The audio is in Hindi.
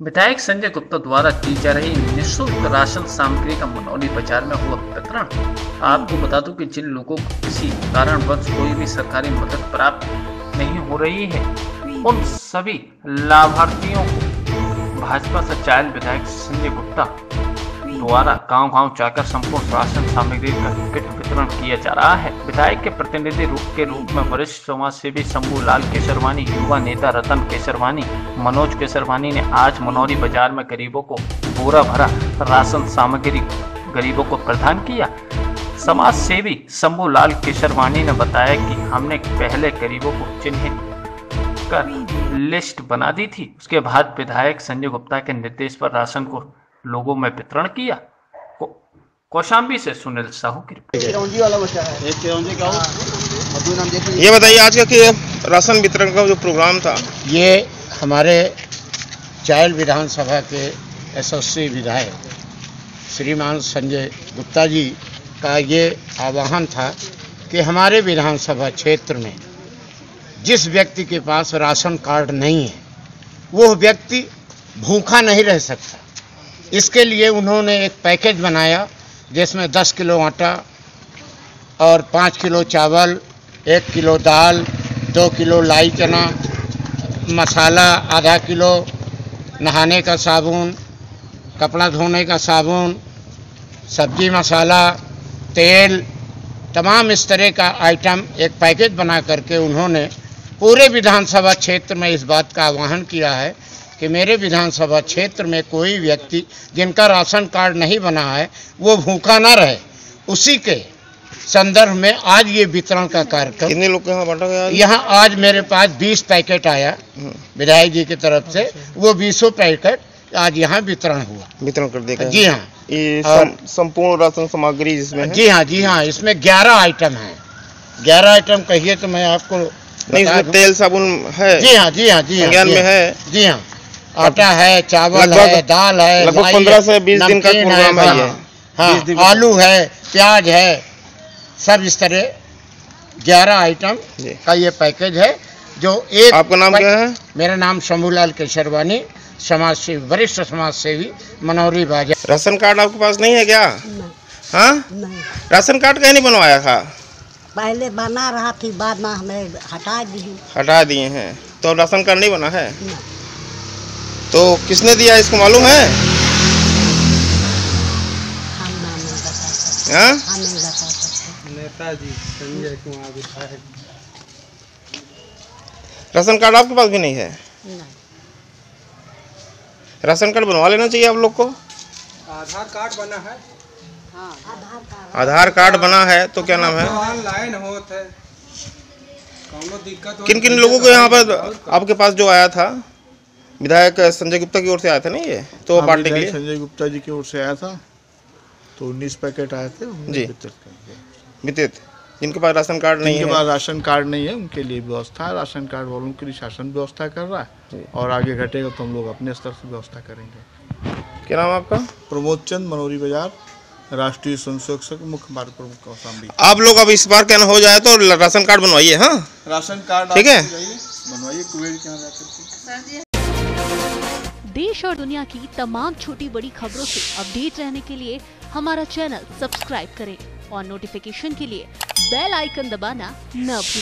विधायक संजय गुप्ता द्वारा की जा रही निशुल्क राशन सामग्री का मनौली बाज़ार में हुआ वितरण। आपको बता दूँ कि जिन लोगों को किसी कारणवश कोई भी सरकारी मदद प्राप्त नहीं हो रही है, उन सभी लाभार्थियों को भाजपा से चायल विधायक संजय गुप्ता द्वारा गाँव गाँव जाकर संपूर्ण राशन सामग्री का किट वितरण किया जा रहा है। विधायक के प्रतिनिधि रूप के रूप में वरिष्ठ समाज सेवी शंभू लाल केसरवानी, युवा नेता रतन केसरवानी, मनोज केसरवानी ने आज मनौरी बाज़ार में गरीबों को बोरा भरा राशन सामग्री, गरीबों को प्रदान किया। समाज सेवी शंभू लाल केसरवानी ने बताया कि हमने पहले गरीबों को चिन्हित कर लिस्ट बना दी थी। उसके बाद विधायक संजय गुप्ता के निर्देश पर राशन को लोगों में वितरण किया। कौशाम्बी से सुनील साहू की है। हो। ये बताइए आज का कि राशन वितरण का जो प्रोग्राम था। ये हमारे चायल विधानसभा के यशस्वी विधायक श्रीमान संजय गुप्ता जी का ये आह्वान था कि हमारे विधानसभा क्षेत्र में जिस व्यक्ति के पास राशन कार्ड नहीं है वो व्यक्ति भूखा नहीं रह सकता। इसके लिए उन्होंने एक पैकेज बनाया, जिसमें 10 किलो आटा और 5 किलो चावल, एक किलो दाल, दो किलो लाई चना, मसाला, आधा किलो नहाने का साबुन, कपड़ा धोने का साबुन, सब्ज़ी मसाला, तेल, तमाम इस तरह का आइटम एक पैकेज बना करके उन्होंने पूरे विधानसभा क्षेत्र में इस बात का आह्वान किया है कि मेरे विधानसभा क्षेत्र में कोई व्यक्ति जिनका राशन कार्ड नहीं बना है वो भूखा ना रहे। उसी के संदर्भ में आज ये वितरण का कार्यक्रम कितने लोग यहाँ बांटा गया? यहाँ आज मेरे पास 20 पैकेट आया हम्म, विधायक जी की तरफ़ से। वो बीसों पैकेट आज यहाँ वितरण हुआ। वितरण कर देगा जी हाँ। संपूर्ण राशन सामग्री जिसमें जी हाँ जी हाँ इसमें 11 आइटम है। ग्यारह आइटम कहिए तो मैं आपको नहीं इसमें तेल साबुन है। जी हाँ जी हाँ जी हाँ में हाँ, है। जी हाँ। आटा है चावल है दाल है लगभग लाई 15 है, से 20 दिन का प्रोग्राम है हाँ, ये। हाँ दिन- आलू है प्याज है सब इस तरह 11 आइटम का ये पैकेज है जो एक आपका नाम क्या है? मेरा नाम शंभूलाल केशरवानी समाज सेवी वरिष्ठ समाज सेवी मनौरी बाज़ार राशन कार्ड आपके पास नहीं है क्या? हाँ? राशन कार्ड कहीं नहीं बनवाया था? पहले बना रहा थी बाद में हमें हटा दी हटा दिए हैं। तो राशन कार्ड नहीं बना है? नहीं। तो किसने दिया इसको मालूम है? हम नाम नहीं बता सकते। हाँ? नेताजी संजय कुमार विधायक राशन कार्ड आपके पास भी नहीं है? नहीं। राशन कार्ड बनवा लेना चाहिए आप लोग को। आधार कार्ड बना है? हाँ। आधार कार्ड। बना है तो क्या नाम है? ऑनलाइन होत है। हो किन किन लोगों को यहाँ पर आपके पास जो आया था? विधायक संजय गुप्ता की ओर से आया था ना ये? तो हाँ, बांटने के लिए। संजय गुप्ता जी की ओर से आया था। तो 19 पैकेट आए थे जी। वितरित जिनके पास राशन कार्ड नहीं है। पास राशन कार्ड नहीं है उनके लिए व्यवस्था है। राशन कार्ड वालों के लिए शासन व्यवस्था कर रहा है। और आगे घटेगा तो हम लोग अपने स्तर से व्यवस्था करेंगे। क्या नाम आपका? प्रमोद चंद मनोरी बाज़ार राष्ट्रीय संशोधक मुख्य मार्ग प्रमुख कौशाम्बी। आप लोग अब इस बार क्या हो जाए तो राशन कार्ड बनवाइए हाँ? राशन कार्ड ठीक है। बनवाइए। कुबेर के यहाँ जाकर के। देश और दुनिया की तमाम छोटी बड़ी खबरों से अपडेट रहने के लिए हमारा चैनल सब्सक्राइब करें और नोटिफिकेशन के लिए बेल आइकन दबाना न भूलें।